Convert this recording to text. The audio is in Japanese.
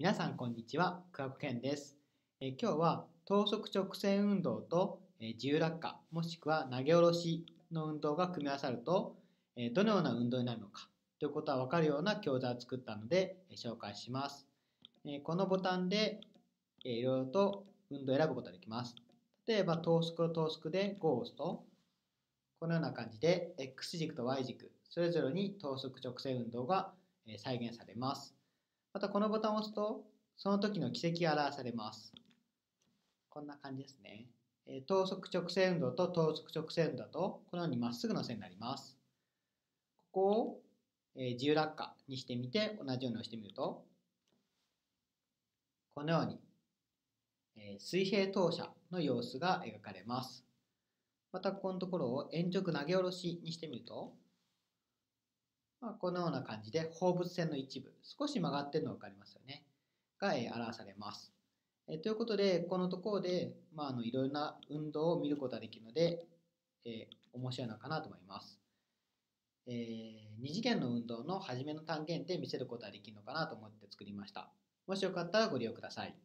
皆さんこんにちは、桑子健です。え今日は等速直線運動と、え自由落下もしくは投げ下ろしの運動が組み合わさると、えどのような運動になるのかということは分かるような教材を作ったので、え紹介します。えこのボタンで、えいろいろと運動を選ぶことができます。例えば等速と等速で5を押すと、このような感じで X 軸と Y 軸それぞれに等速直線運動が再現されます。またこのボタンを押すとその時の軌跡が表されます。こんな感じですね。え等速直線運動と等速直線運動だとこのようにまっすぐの線になります。ここをえ自由落下にしてみて同じように押してみるとこのようにえ水平投射の様子が描かれます。またここのところを円直投げ下ろしにしてみるとまあ、このような感じで放物線の一部少し曲がってるの分かりますよね。が、え表されます、えということでこのところで、まあ、あのいろいろな運動を見ることができるので、えー面白いのかなと思います、えー二次元の運動の初めの単元で見せることができるのかなと思って作りました。もしよかったらご利用ください。